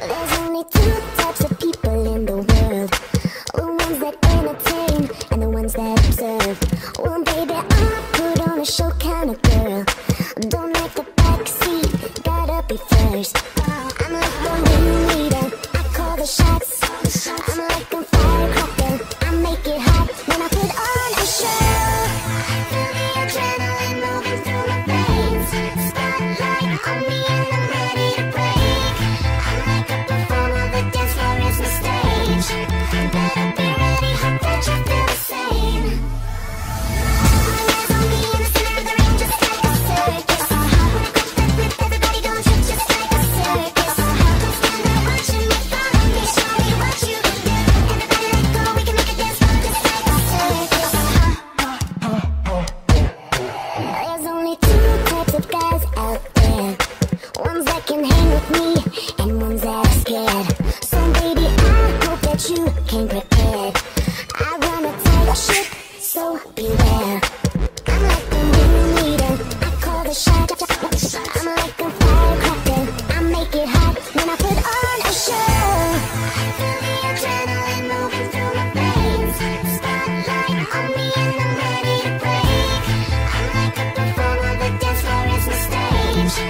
There's only two types of people in the world. The ones that entertain and the ones that observe. Well, baby, I put on a show kind of girl. Don't like the backseat, gotta be first. Uh, I'm like the leader; I call the shots. you came prepared. I run a tight ship, so beware. I'm like the ringleader, I call the shot I'm like a firecracker, I make it hot when I put on a show. Feel the adrenaline moving through my veins. Spotlight on me and I'm ready to break. I'm like a performer, stage.